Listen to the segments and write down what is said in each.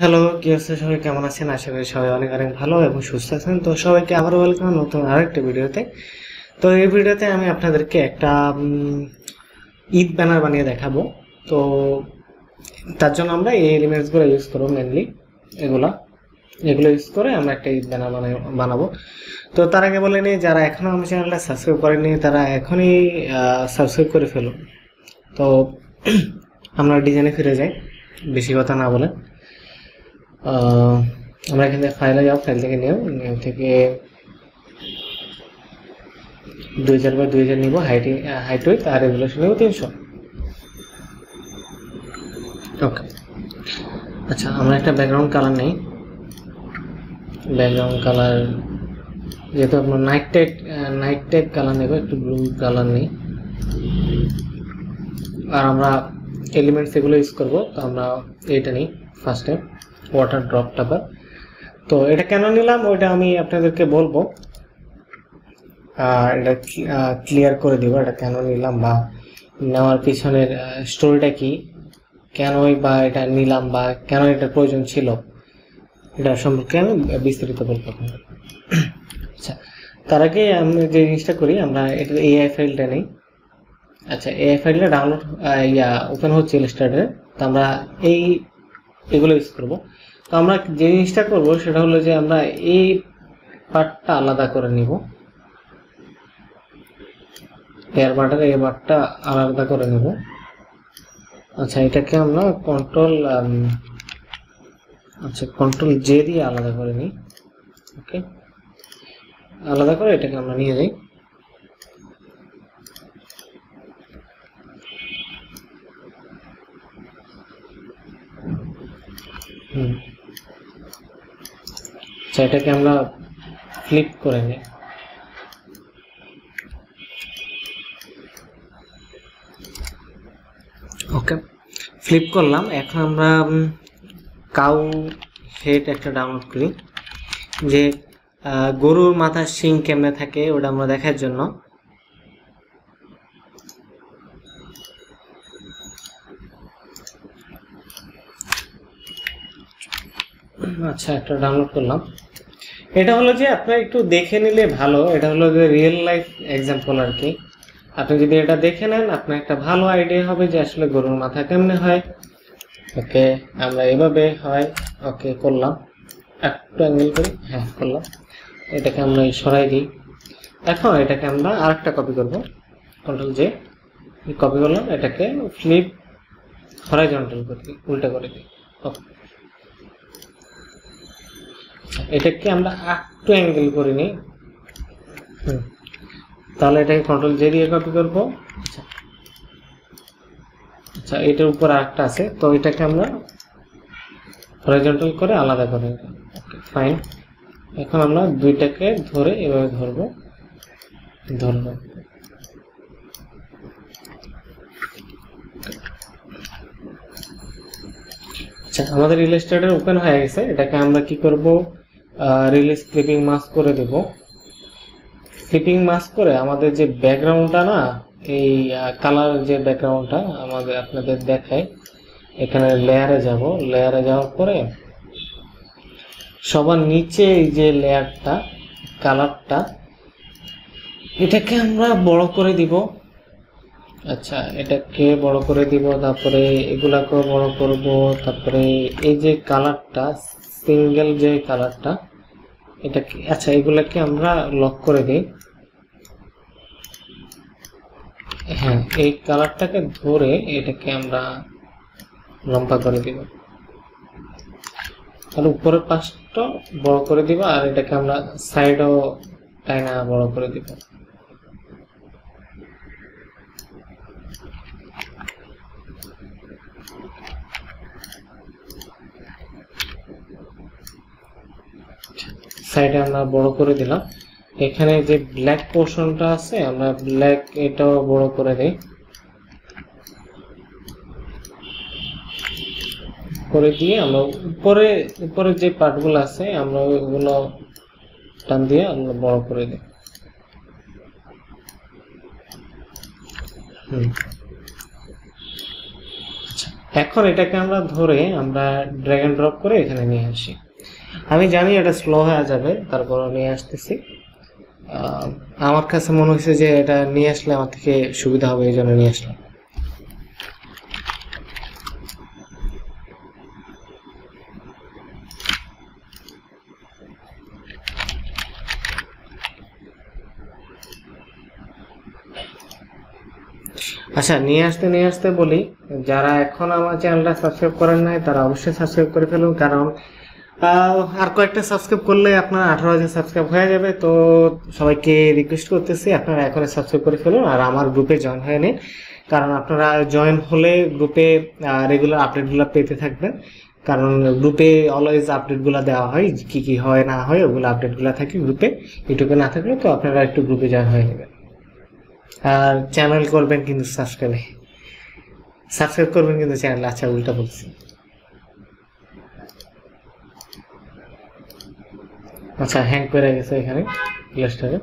Hello কি আছে সবাই কেমন আছেন? আশা করি সবাই অনেক অনেক ভালো এবং সুস্থ আছেন। তো সবাইকে আবারও ওয়েলকাম নতুন আরেকটা ভিডিওতে। তো এই ভিডিওতে আমি আপনাদেরকে একটা ঈদ ব্যানার বানিয়ে দেখাবো। তো তার জন্য আমরা এই এলিমেন্টসগুলো ইউজ করব মেনলি এগুলা। এগুলো ইউজ করে আমরা একটা ঈদ ব্যানার বানাবো। তো তার আগে বলে নিই, যারা এখনও আমার চ্যানেলটা সাবস্ক্রাইব করেনি তারা এখনই সাবস্ক্রাইব করে ফেলুন। তো আমরা ডিজাইনে ফিরে যাই, বেশি কথা না বলে। আমরা এখান ফাইলে যাও ফাইল থেকে নিও। নিউ থেকে দুই হাজার বাই দুই হাজার নিব হাইটি হাইট উইথ আর রেগুলেশন নেব তিনশো। ওকে আচ্ছা আমরা একটা ব্যাকগ্রাউন্ড কালার নেই। ব্যাকগ্রাউন্ড কালার যেহেতু আপনার night type night type colour নেব, একটু ব্লু কালার নেই। আর আমরা এলিমেন্টস এগুলো ইউজ করব, তো আমরা এটা নিই ফার্স্ট টাইম ওয়াটার ড্রপ টাপার তো এটা কেন নিলাম? ওইটা আমি আপনাদেরকে বলব। এটা ক্লিয়ার করে দিব এটা কেন নিলাম বা নেওয়ার পিছনের স্টোরিটা কি? কেনই বা এটা নিলাম বা কেন এটা প্রয়োজন ছিল? এটা সম্পর্কে আমি বিস্তারিত বলব আপনাদের। আচ্ছা তার আগে আমি যে জিনিসটা করি, আমরা এটা এআই ফাইলটা নেই। আচ্ছা এআই ফাইলটা ডাউনলোড ইয়া ওপেন হচ্ছে ইলাস্ট্রেটরে তো আমরা এই এগুলো ইউজ করব। তো আমরা যে জিনিসটা করব সেটা হলো যে আমরা এই পার্টটা আলাদা করে নিব। এয়ার বাটার এই পার্টটা আলাদা করে নেব। আচ্ছা এটাকে আমরা কন্ট্রোল আচ্ছা কন্ট্রোল জে দিয়ে আলাদা করে নিই। ওকে আলাদা করে এটাকে আমরা নিয়ে যাই হুম আচ্ছা এটাকে আমরা ফ্লিপ করে নিই। ওকে ফ্লিপ করলাম। এখন আমরা কাউ হেড একটা ডাউনলোড করি। যে গরুর মাথার শিং কেমনে থাকে ওটা আমরা দেখার জন্য। আচ্ছা একটা ডাউনলোড করলাম। এটা হলো যে আপনার একটু দেখে নিলে ভালো। এটা হলো যে রিয়েল লাইফ এক্সাম্পল আর কি আপনি যদি এটা দেখে নেন, আপনার একটা ভালো আইডিয়া হবে যে আসলে গরুর মাথা কেমনে হয়। ওকে, আমরা এভাবে হয়। ওকে, করলাম। একটু অ্যাঙ্গেল করি। হ্যাঁ করলাম। এটাকে আমরা সরাই দিই। এখন এটাকে আমরা আরেকটা কপি করব। কন্ট্রোল যে কপি করলাম। এটাকে ফ্লিপ হরাইজন্টাল করে দিই উল্টা করে দিই। ওকে। এটাকে আমরা একটু অ্যাঙ্গেল করে নিই তাহলে এটাকে কন্ট্রোল জে দিয়ে কপি করব। আচ্ছা। আচ্ছা এটার উপর আরেকটা আছে। তো এটাকে আমরা হরিজন্টাল করে আলাদা করে ওকে ফাইন এখন আমরা দুইটাকে ধরে এভাবে ধরবো। ধরবো। আচ্ছা আমাদের ইলাস্ট্রেটর ওপেন হয়ে গেছে। এটাকে আমরা কি করব? রিলিজ ক্লিপিং মাস্ক করে দেব। ক্লিপিং মাস্ক করে আমাদের যে ব্যাকগ্রাউন্ডটা না, এই কালার যে ব্যাকগ্রাউন্ডটা আমাদের আপনাদের দেখায়। এখানে লেয়ারে যাব। লেয়ারে যাওয়ার পরে সবার নিচে এই যে লেয়ারটা কালারটা এটাকে আমরা বড় করে দিব। আচ্ছা এটাকে বড় করে দিব, তারপরে এগুলাকেও বড় করব, তারপরে এই যে কালারটা, সিঙ্গেল যে কালারটা, এটাকে আচ্ছা এগুলাকে আমরা লক করে দিই। হ্যাঁ এই কালারটাকে ধরে এটাকে আমরা লম্বা করে দিব। আর উপরের পাশটা বড় করে দিব, আর এটাকে আমরা সাইডও টাইনা বড় করে দিব। সাইডে আমরা বড় করে দিলাম। এখানে যে ব্ল্যাক পোর্শনটা আছে, আমরা ব্ল্যাক এটাও বড় করে দিই। করে দিয়ে আমরা উপরে উপরে যে পার্টগুলো আছে, আমরা ওগুলো টান দিয়ে আমরা বড় করে দিই। আচ্ছা এখন এটাকে আমরা ধরে আমরা ড্র্যাগ অ্যান্ড ড্রপ করে এখানে নিয়ে আসি। আমি জানি এটা স্লো হয়ে যাবে তারপর নিয়ে আসতেছি। আমার কাছে মনে হয়েছে যে এটা নিয়ে আসলে আমার থেকে সুবিধা হবে, এই জন্য নিয়ে আসলাম। আচ্ছা নিয়ে আসতে নিয়ে আসতে বলি, যারা এখন আমার চ্যানেলটা সাবস্ক্রাইব করেন নাই, তারা অবশ্যই সাবস্ক্রাইব করে ফেলুন, কারণ আর কয়েকটা সাবস্ক্রাইব করলে আপনার আঠারো হাজার সাবস্ক্রাইব হয়ে যাবে। তো সবাইকে রিকোয়েস্ট করতেছি, আপনারা এখন সাবস্ক্রাইব করে ফেলুন আর আমার গ্রুপে জয়েন হয়ে নিন। কারণ আপনারা জয়েন হলে গ্রুপে রেগুলার আপডেটগুলো পেতে থাকবেন। কারণ গ্রুপে অলওয়েজ আপডেটগুলো দেওয়া হয়, কি কি হয়, না হয়, ওগুলো আপডেটগুলো থাকে গ্রুপে ইউটিউবে না থাকলে তো আপনারা একটু গ্রুপে জয়েন হয়ে নেবেন। আর চ্যানেল করবেন কিন্তু সাবস্ক্রাইব সাবস্ক্রাইব করবেন কিন্তু চ্যানেল আচ্ছা উল্টা বলছি। আচ্ছা হ্যাং করে গেছে এখানে প্লেসটাকে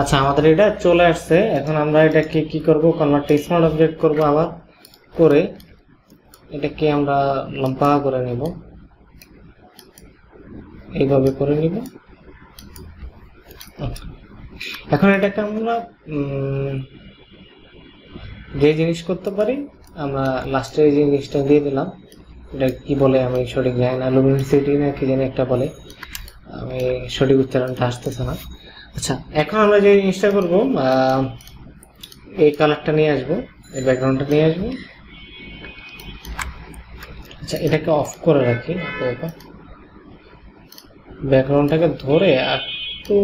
আচ্ছা আমাদের এটা চলে আসছে। এখন আমরা এটাকে কি করব? কনভার্ট স্মার্ট আপডেট করব আবার। করে এটাকে আমরা লম্বা করে নেব। এইভাবে করে নিব। আচ্ছা। এখন এটাকে আমরা যে জিনিস করতে পারি, আমরা লাস্টে এই জিনিসটা দিয়ে দিলাম, এটা কি বলে আমি সঠিক জানি না। লুমিনিসিটি না কি জানি একটা বলে। আমি সঠিক উচ্চারণটা আসতেছে না। আচ্ছা। এখন আমরা যে জিনিসটা করব এই কালারটা নিয়ে আসব, এই ব্যাকগ্রাউন্ডটা নিয়ে আসব। আচ্ছা এটাকে অফ করে রাখি ব্যাকগ্রাউন্ডটাকে ধরে একটু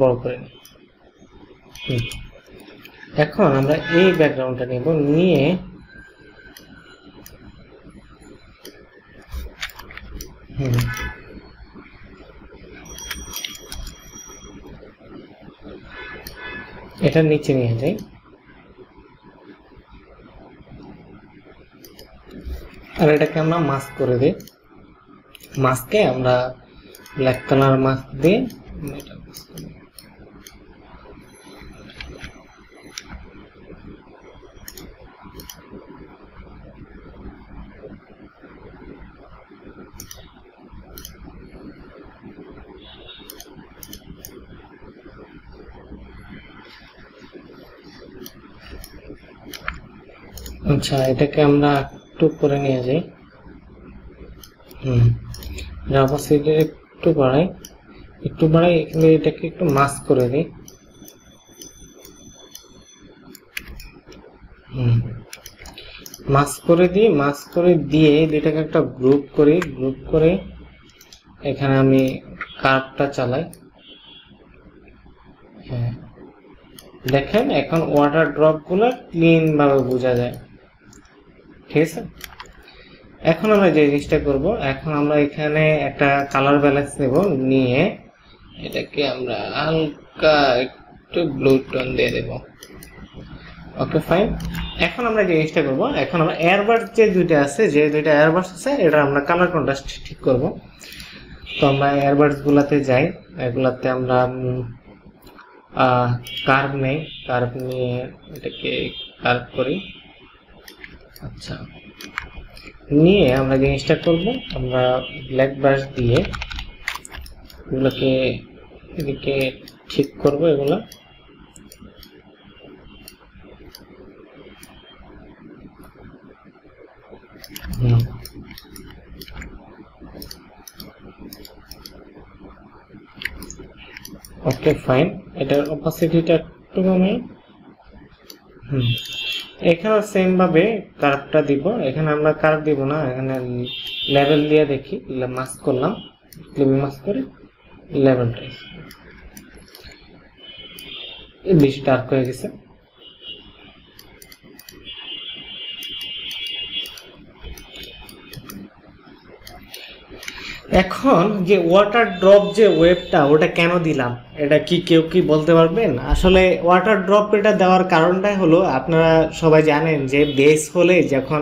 বড় করে নিই। এখন আমরা এই ব্যাকগ্রাউন্ডটা নেব, নিয়ে হুম। এটা নিচে নিয়ে যাই। আর এটাকে আমরা মাস্ক করে দিই। মাস্কে আমরা ব্ল্যাক কালার মাস্ক দিয়ে আচ্ছা এটাকে আমরা একটু করে নিয়ে যাই। হুম অপোজিটে একটু বাড়াই। একটু বাড়াই, এখানে এটাকে একটু মাস্ক করে দিই। হুম মাস্ক করে দিই মাস্ক করে দিয়ে দুইটাকে একটা গ্রুপ করি গ্রুপ করে এখানে আমি কার্ভটা চালাই। হ্যাঁ দেখেন, এখন ওয়াটার ড্রপগুলো ক্লিন ভাবে বোঝা যায়। ঠিক আছে এখন আমরা যে জিনিসটা করব, এখন আমরা এখানে একটা কালার ব্যালেন্স নেব, নিয়ে এটাকে আমরা হালকা একটু ব্লু টোন দিয়ে দেব। ওকে ফাইন এখন আমরা যে জিনিসটা করব, এখন আমরা এয়ারবাডস যে দুইটা আছে, যে দুইটা এয়ারবাডস আছে, এটা আমরা কালার কন্ট্রাস্ট ঠিক করব। তো আমরা এয়ারবাডস গুলাতে যাই, এগুলাতে আমরা কার্ভ নেই। কার্ভ নিয়ে এটাকে কার্ভ করি। আচ্ছা। নিয়ে আমরা জিনিসটা করব আমরা ব্ল্যাক ব্রাশ দিয়ে এগুলোকে এদিকে ঠিক করব এগুলো। ওকে ফাইন এটার অপাসিটিটা একটু কমে হুম। এখানে সেম ভাবে কার্ভটা দিব। এখানে আমরা কার্ভ দিব না, এখানে লেভেল দিয়ে দেখি। মাস্ক করলাম। মাস্ক করে লেভেলটা বেশি ডার্ক হয়ে গেছে। এখন যে ওয়াটার ড্রপ যে ওয়েবটা ওটা কেন দিলাম? এটা কি কেউ কি বলতে পারবেন? আসলে ওয়াটার ড্রপ এটা দেওয়ার কারণটাই হলো, আপনারা সবাই জানেন যে বেস হলে যখন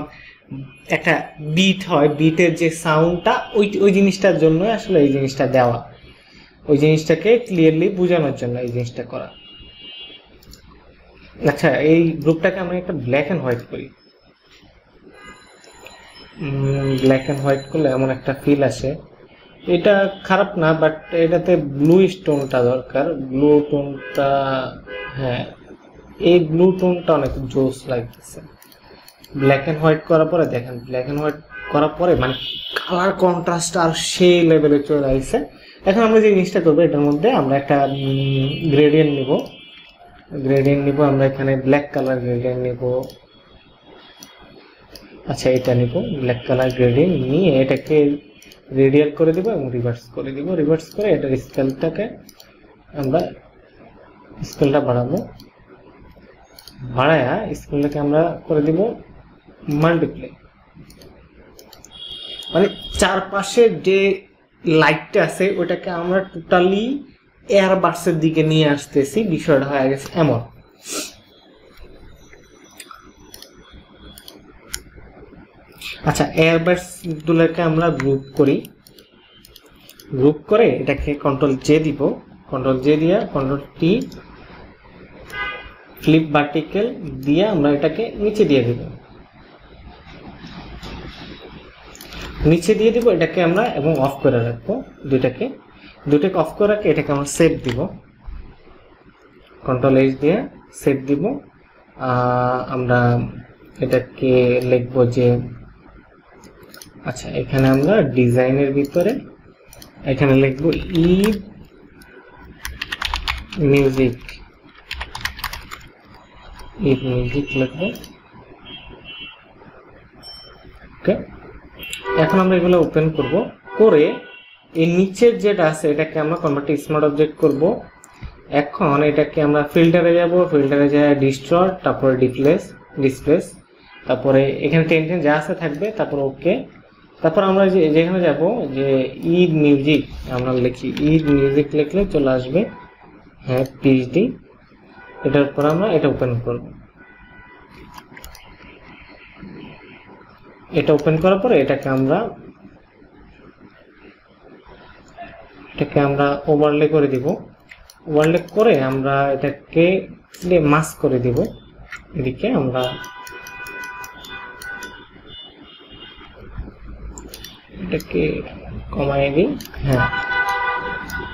একটা বিট হয় বিটের যে সাউন্ডটা ওই ওই জিনিসটার জন্য আসলে এই জিনিসটা দেওয়া। ওই জিনিসটাকে ক্লিয়ারলি বোঝানোর জন্য এই জিনিসটা করা। আচ্ছা এই গ্রুপটাকে আমি একটা ব্ল্যাক অ্যান্ড হোয়াইট করি। ব্ল্যাক অ্যান্ড হোয়াইট করলে এমন একটা ফিল আসে। এটা খারাপ না বাট এটাতে ব্লু স্টোনটা দরকার। ব্লু টোনটা হ্যাঁ এই ব্লু টোনটা অনেক জোস লাগতেছে। ব্ল্যাক অ্যান্ড হোয়াইট করার পরে দেখেন ব্ল্যাক অ্যান্ড হোয়াইট করার পরে মানে কালার কন্ট্রাস্ট আর সেই লেভেলে চলে আসছে এখন আমরা যে জিনিসটা করব, এটার মধ্যে আমরা একটা গ্রেডিয়েন্ট নিব। গ্রেডিয়েন্ট নিব, আমরা এখানে ব্ল্যাক কালার গ্রেডিয়েন্ট নিব। আচ্ছা এটা নিব ব্ল্যাক কালার গ্রেডিয়েন্ট নিয়ে এটাকে রেডিয়াল করে দিব এবং রিভার্স করে দিব। রিভার্স করে এটার স্কেলটাকে আমরা স্কেলটা বাড়াবো। বাড়ায়া স্কেলটাকে আমরা করে দিব মাল্টিপ্লাই মানে চারপাশের যে লাইটটা আছে ওটাকে আমরা টোটালি এয়ার বার্সের দিকে নিয়ে আসতেছি। বিষয়টা হয়ে গেছে এমন। আচ্ছা এয়ারবাডস গুলোকে আমরা গ্রুপ করি। গ্রুপ করে এটাকে কন্ট্রোল জে দিব। কন্ট্রোল জে দিয়া কন্ট্রোল টি ফ্লিপ ভার্টিক্যাল দিয়ে আমরা এটাকে নিচে দিয়ে দিব। নিচে দিয়ে দিব এটাকে আমরা এবং অফ করে রাখব দুইটাকে। দুটাকে অফ করে রাখে এটাকে আমরা সেভ দিব। কন্ট্রোল এইচ দিয়ে সেভ দিব। আমরা এটাকে লিখব যে আচ্ছা এখানে আমরা ডিজাইনের ভিতরে এখানে লিখব ঈদ মিউজিক ঈদ মিউজিক লিখব। ওকে এখন আমরা এগুলো ওপেন করব। করে এই নিচের যেটা আছে, এটাকে আমরা কনভার্ট স্মার্ট অবজেক্ট করব। এখন এটাকে আমরা ফিল্টারে যাব ফিল্টারে যায় ডিস্ট্রয় তারপরে ডিপ্লেস ডিসপ্লেস তারপরে এখানে টেন টেন যা আছে থাকবে, তারপর ওকে তারপর আমরা যে যেখানে যাব, যে ঈদ মিউজিক, আমরা লিখি, ঈদ মিউজিক লিখলে চলে আসবে হ্যাঁ পিএইচডি এটার পর আমরা এটা ওপেন করব। এটা ওপেন করার পরে এটাকে আমরা এটাকে আমরা ওভারলে করে দিব। ওভারলে করে আমরা এটাকে মাস্ক করে দিব। এদিকে আমরা এটাকে কমাই দিই হ্যাঁ।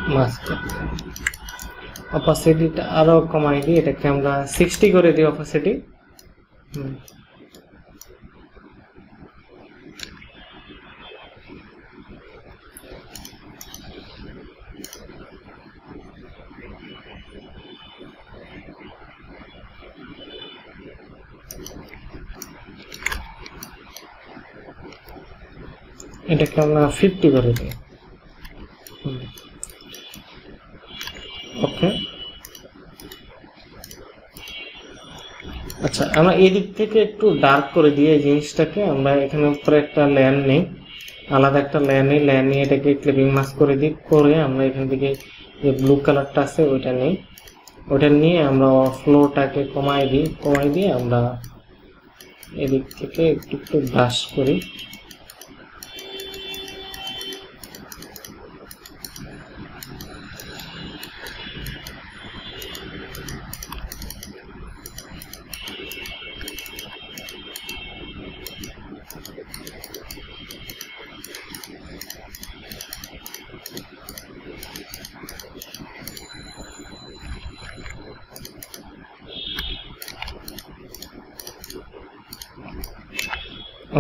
মাস্ক অপাসিটিটা আরও কমাই দিই এটাকে আমরা সিক্সটি করে দিই অপাসিটি হুম। এটাকে আমরা ফিফটি করে দিই। ওকে আচ্ছা আমরা এই দিক থেকে একটু ডার্ক করে দিয়ে এই জিনিসটাকে আমরা এখানে উপরে একটা লেয়ার নেই। আলাদা একটা লেয়ার নেই। লেয়ার নিয়ে এটাকে ক্লিপিং মাস্ক করে দিই করে আমরা এখান থেকে যে ব্লু কালারটা আছে ওইটা নেই। ওইটা নিয়ে আমরা ফ্লোটাকে কমাই দিই। কমাই দিয়ে আমরা এদিক থেকে একটু একটু ব্রাশ করি।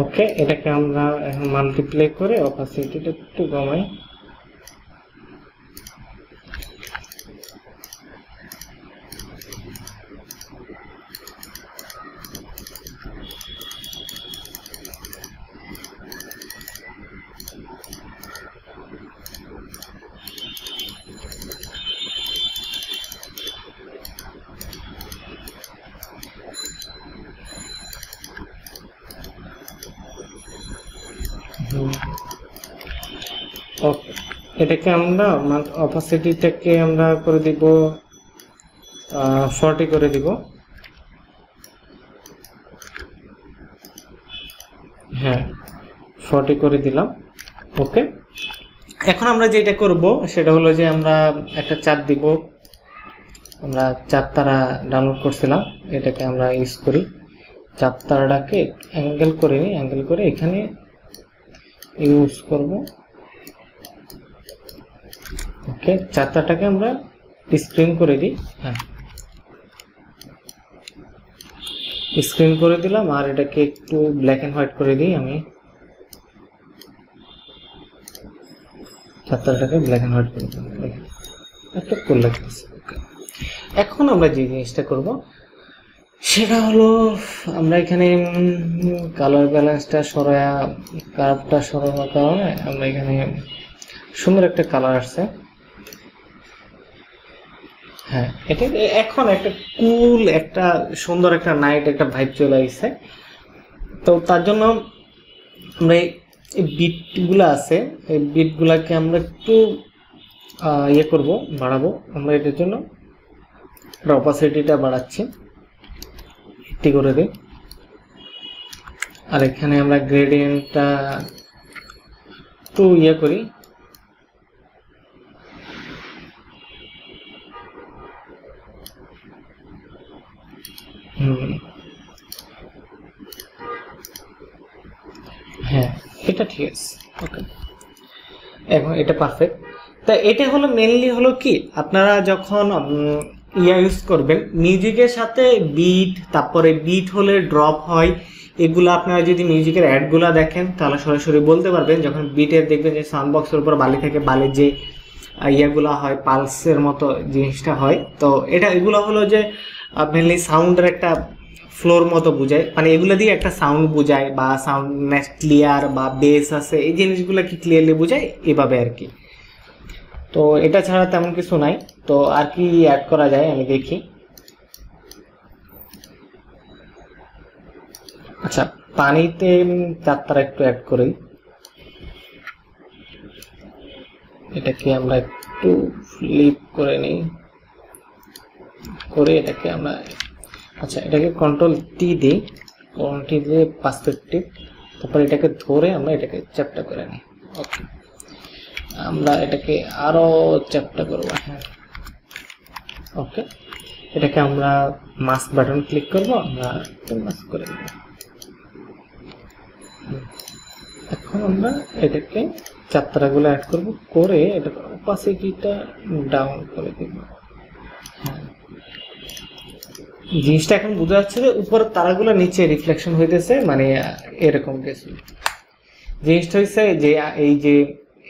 ওকে এটাকে আমরা এখন মাল্টিপ্লাই করে অপাসিটিটা একটু কমাই। ওকে এটাকে আমরা অপাসিটিটাকে আমরা করে দিব ফর্টি করে দিব। হ্যাঁ ফর্টি করে দিলাম। ওকে এখন আমরা যেটা করব, সেটা হলো যে আমরা একটা চার দিব। আমরা চার তারা ডাউনলোড করছিলাম, এটাকে আমরা ইউজ করি। চার তারাটাকে অ্যাঙ্গেল করে নিই অ্যাঙ্গেল করে এখানে ইউজ করব। ওকে চার তারাটাকে আমরা স্ক্রিন করে দিই। হ্যাঁ। স্ক্রিন করে দিলাম আর এটাকে একটু ব্ল্যাক অ্যান্ড হোয়াইট করে দিই আমি। চারটাটাকে ব্ল্যাক অ্যান্ড হোয়াইট করে দিলাম। দেখেন একটা লাগতেছে। এখন আমরা যে জিনিসটা করব সেটা হলো, আমরা এখানে কালার ব্যালেন্সটা সরায়া কার্ভটা সরানোর কারণে আমরা এখানে সুন্দর একটা কালার আসছে। হ্যাঁ এটা এখন একটা কুল একটা সুন্দর একটা নাইট একটা ভাইব চলে আসছে তো তার জন্য আমরা এই বিটগুলো আছে, এই বিটগুলাকে আমরা একটু ইয়ে করব, বাড়াবো। আমরা এটার জন্য অপাসিটিটা বাড়াচ্ছি। একটি করে দিই। আর এখানে আমরা গ্রেডিয়েন্টটা একটু ইয়ে করি। হ্যাঁ এটা ঠিক আছে। ওকে এখন এটা পারফেক্ট তা এটা হলো মেনলি হলো কি? আপনারা যখন ইয়া ইউজ করবেন। মিউজিকের সাথে বিট তারপরে বিট হলে ড্রপ হয়। এগুলো আপনারা যদি মিউজিকের অ্যাডগুলো দেখেন, তাহলে সরাসরি বলতে পারবেন, যখন বিটের দেখবেন যে সাউন্ড বক্সের উপর বালি থেকে বালির যে ইয়াগুলো হয় পালসের মতো জিনিসটা হয়। তো এটা, এগুলো হলো যে মেনলি সাউন্ডের একটা ফ্লোর মতো বোঝায়। মানে এগুলো দিয়ে একটা সাউন্ড বোঝায় বা সাউন্ড ক্লিয়ার বা বেস আছে, এই জিনিসগুলো কি ক্লিয়ারলি বোঝায়? এভাবে আর কি। তো এটা ছাড়া তেমন কিছু নাই। তো আর কি অ্যাড করা যায় আমি দেখি। আচ্ছা পানিতে চারটার একটু অ্যাড করি। এটাকে আমরা একটু ফ্লিপ করে নিই। করে এটাকে আমরা আচ্ছা এটাকে কন্ট্রোল টি দিই। কন্ট্রোল টি দিয়ে পার্সপেক্টিভ তারপর এটাকে ধরে আমরা এটাকে চ্যাপটা করে নিই। ওকে আমরা এটাকে আরও চ্যাপটা করব হ্যাঁ। ওকে এটাকে আমরা মাস্ক বাটন ক্লিক করব, আমরা মাস্ক করে দেব এখন আমরা এটাকে চারতারাগুলো অ্যাড করব, করে এটা অপাসিটিটা ডাউন করে দেব। হ্যাঁ। জিনিসটা এখন বোঝা যাচ্ছে যে উপর তারাগুলো নিচে রিফ্লেকশন হইতেছে মানে এরকম কিছু। জিনিসটা হচ্ছে যে, এই যে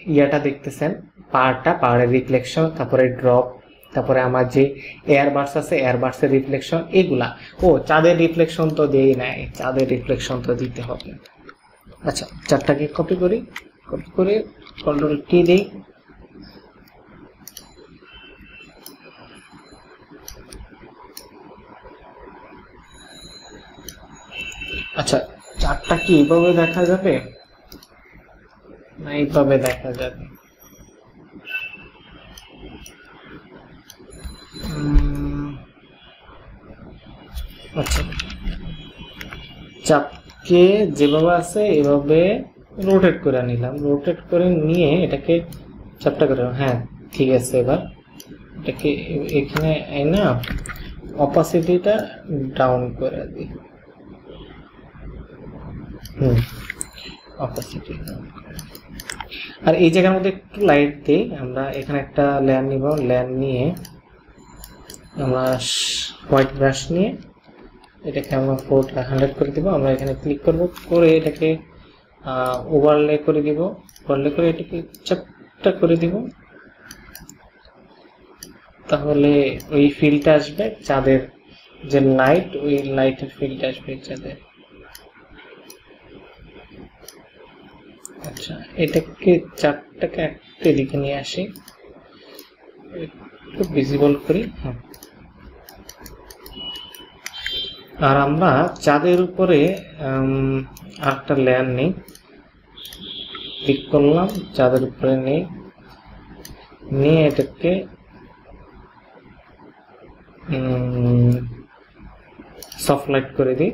ইয়াটা দেখতেছেন পাহাড়টা পাহাড়ের রিফ্লেকশন তারপরে ড্রপ তারপরে আমার যে এয়ার বার্স আছে এয়ার বার্সের রিফ্লেকশন এগুলা। ও, চাঁদের রিফ্লেকশন তো দেই নাই, চাঁদের রিফ্লেকশন তো দিতে হবে। আচ্ছা চারটাকে কপি করি কপি করে কন্ট্রোল টি দিই। আচ্ছা চারটা কি এইভাবে দেখা যাবে? না এইভাবে দেখা যাবে? আচ্ছা। চাপকে যেভাবে আছে, এভাবে রোটেট করে নিলাম। রোটেট করে নিয়ে এটাকে চাপটা করে হ্যাঁ ঠিক আছে এবার। এটাকে এখানে না অপাসিটিটা ডাউন করে দিই। হুম অপাসিটি আর এই জায়গার মধ্যে একটু লাইট দিই। আমরা এখানে একটা লেয়ার নিব। লেয়ার নিয়ে আমরা হোয়াইট ব্রাশ নিয়ে এটাকে আমরা ফোরটা হান্ড্রেড করে দিব। আমরা এখানে ক্লিক করব, করে এটাকে ওভারলে করে দিব। ওভারলে করে এটাকে চাপটা করে দিব। তাহলে ওই ফিল্ডটা আসবে চাঁদের, যে লাইট ওই লাইটের ফিলটা আসবে চাঁদের। আচ্ছা এটাকে চারটাকে একটা দিকে নিয়ে আসি। একটু ভিজিবল করি। হ্যাঁ আর আমরা চাঁদের উপরে আরেকটা লেয়ার নেই। ক্লিক করলাম, চাঁদের উপরে নিয়ে নিয়ে এটাকে সফট লাইট করে দিই।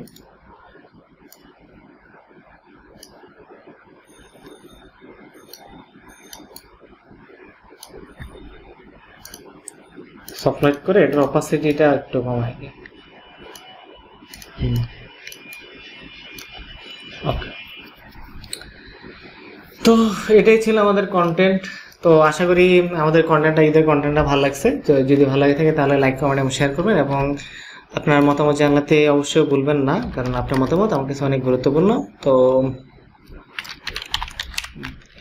সফট লাইট করে এটার অপাসিটিটা একটু কমাই দিই। তো এটাই ছিল আমাদের কন্টেন্ট তো আশা করি আমাদের কন্টেন্টটা ঈদের কন্টেন্টটা ভালো লাগছে। যদি ভালো লাগে থাকে তাহলে লাইক কমেন্ট এবং শেয়ার করবেন এবং আপনার মতামত জানাতে অবশ্যই ভুলবেন না, কারণ আপনার মতামত আমার কাছে অনেক গুরুত্বপূর্ণ। তো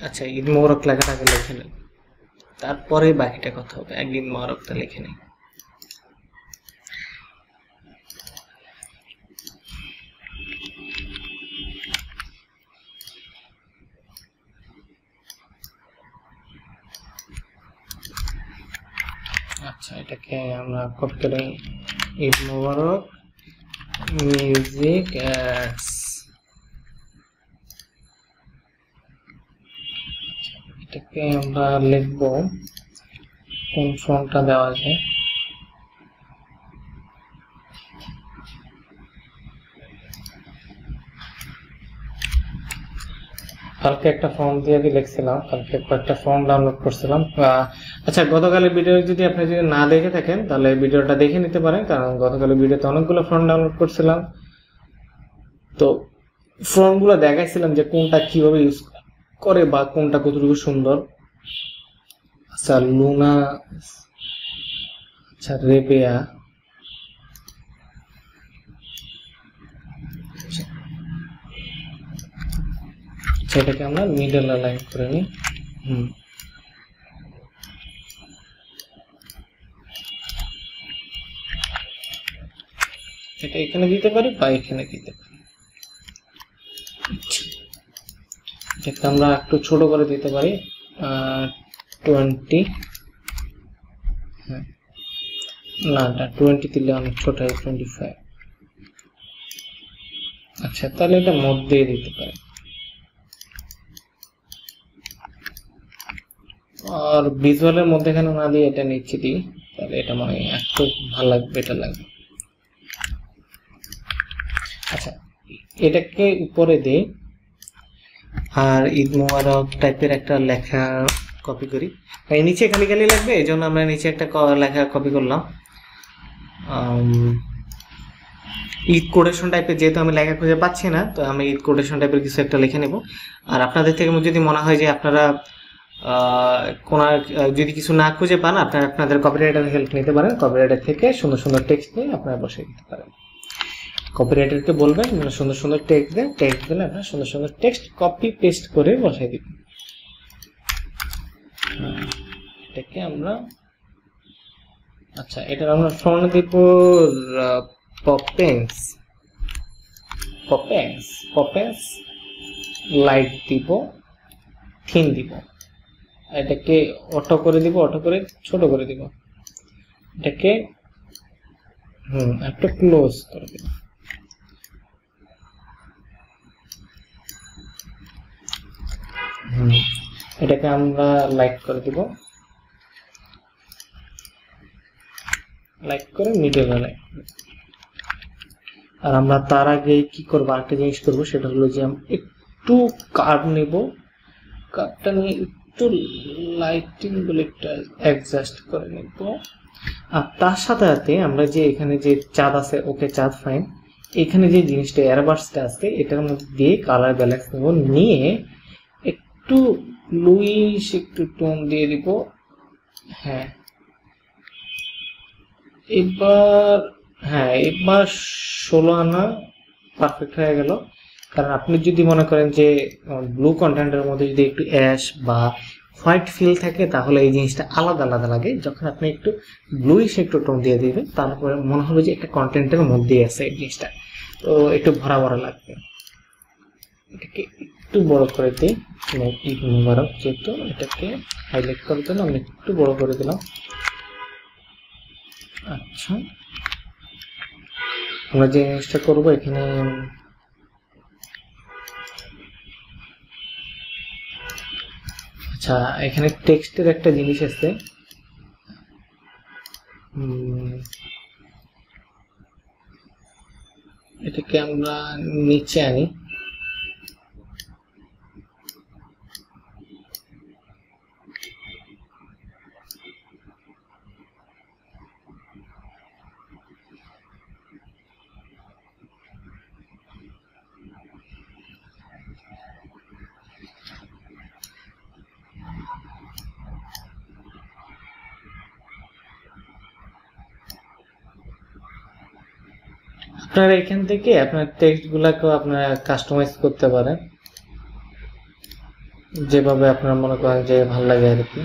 আচ্ছা ঈদ মোবারক লেখাটাকে লিখে নেই তারপরে বাকিটা কথা হবে। একদিন মোবারকটা লিখে নেই আচ্ছা এটাকে আমরা কপি করে ঈদ মোবারক মিউজিক এটাকে আমরা লিখব কোন ফন্টটা দেওয়া যায় কালকে একটা ফর্ম দিয়ে দিয়ে লিখছিলাম, কালকে কয়েকটা ফর্ম ডাউনলোড করছিলাম। আচ্ছা গতকালের ভিডিও যদি আপনি যদি না দেখে থাকেন, তাহলে ভিডিওটা দেখে নিতে পারেন, কারণ গতকালের ভিডিওতে অনেকগুলো ফর্ম ডাউনলোড করছিলাম। তো ফর্মগুলো দেখাইছিলাম যে কোনটা কীভাবে ইউজ করে বা কোনটা কতটুকু সুন্দর। আচ্ছা লুনা আচ্ছা রেবেয়া সেটাকে আমরা মিডল লাইন করে নিই। হুম। এটা এখানে দিতে পারি বা এখানে দিতে পারি। এটাকে আমরা একটু ছোট করে দিতে পারি টোয়েন্টি হ্যাঁ। না টোয়েন্টি দিলে অনেক ছোট হয় টোয়েন্টি ফাইভ আচ্ছা তাহলে এটা মধ্যে দিতে পারি। আর ভিজুয়ালের মধ্যেখানে না দিয়ে এটা নিচে দিই, তাহলে এটা মনে একটু ভালো লাগবে বেটার লাগবে। আচ্ছা এটাকে উপরে দে আর ঈদ মোবারক টাইপের একটা লেখা কপি করি। নিচে খালি খালি লাগবে এই জন্য আমরা নিচে একটা লেখা কপি করলাম। ঈদ কোটেশন টাইপের যেহেতু আমি লেখা খুঁজে পাচ্ছি না, তো আমি ঈদ কোটেশন টাইপের কিছু একটা লিখে নেব। আর আপনাদের থেকে যদি মনে হয় যে আপনারা কোন যদি কিছু না খুঁজে পান, আপনারা আপনাদের কপিরাইটার হেল্প নিতে পারেন। কপিরাইটার থেকে সুন্দর সুন্দর টেক্সট নিয়ে আপনারা বসে দিতে পারেন। কপিরাইটারকে বলবেন মানে সুন্দর সুন্দর টেক্সট দেন টেক্সট দিলে আপনারা সুন্দর সুন্দর টেক্সট কপি পেস্ট করে বসাই দিবেন। হ্যাঁ, এটাকে আমরা আচ্ছা এটার আমরা ফ্রন্ট দিব পপেন্স পপেন্স পপেন্স লাইট দিব থিম দিব। এটাকে অটো করে দিব অটো করে ছোট করে দিব। এটাকে হুম একটু ক্লোজ করে দিব। এটাকে আমরা লাইক করে দিব। লাইক করে মিডিয়াম লাইক আর আমরা তার আগে কি করব? আরেকটা জিনিস করব, সেটা হলো যে একটু কার্ভ নেব। কার্ভটা নিয়ে একটু লাইটিং বলে একটা অ্যাডজাস্ট করে নেব। আর তার সাথে সাথে আমরা যে এখানে যে চাঁদ আছে, ওকে চাঁদ ফাইন এখানে যে জিনিসটা এয়ারবার্সটা আছে, এটার মধ্যে দিয়ে কালার ব্যালেন্স নেব। নিয়ে একটু লুইস একটু টোন দিয়ে দিব। হ্যাঁ। এবার হ্যাঁ এবার ষোলো আনা পারফেক্ট হয়ে গেল। কারণ আপনি যদি মনে করেন যে ব্লু কন্টেন্টের মধ্যে যদি একটু অ্যাশ বা হোয়াইট ফিল থাকে, তাহলে এই জিনিসটা আলাদা আলাদা লাগে। যখন আপনি একটু ব্লুইশ একটু টোন দিয়ে দিবেন, তারপরে মনে হবে যে একটা কন্টেন্টের মধ্যেই আছে এই জিনিসটা। তো একটু ভরা ভরা লাগবে। এটাকে একটু বড় করে দিই। ঈদ মুবারক যেহেতু এটাকে হাইলাইট করে দিলাম আমি একটু বড় করে দিলাম। আচ্ছা। আমরা যে জিনিসটা করব এখানে আচ্ছা এখানে টেক্সটের একটা জিনিস আছে। এটাকে আমরা নিচে আনি। আপনারা এখান থেকে আপনার টেক্সট গুলাকেও আপনারা কাস্টমাইজ করতে পারেন। যেভাবে আপনারা মনে করেন যে ভালো লাগে আর কি।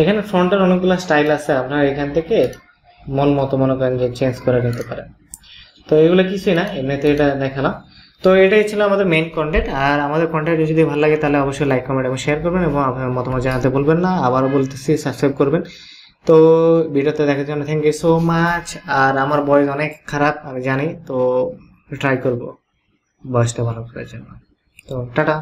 এখানে ফ্রন্টের অনেকগুলো স্টাইল আছে, আপনারা এখান থেকে মন মতো মনে করেন যে চেঞ্জ করে নিতে পারেন। তো এগুলো কিছুই না এমনিতে এটা দেখালাম। তো এটাই ছিল আমাদের মেন কন্টেন্ট আর আমাদের কন্টেন্ট যদি ভালো লাগে তাহলে অবশ্যই লাইক কমেন্ট এবং শেয়ার করবেন এবং আপনার মতামত জানাতে বলবেন না। আবারও বলতেছি সাবস্ক্রাইব করবেন। তো ভিডিওতে দেখার জন্য থ্যাংক ইউ সো মাচ আর আমার বয়স অনেক খারাপ, আমি জানি, তো ট্রাই করব বয়সটা ভালো করার জন্য। তো টাটা।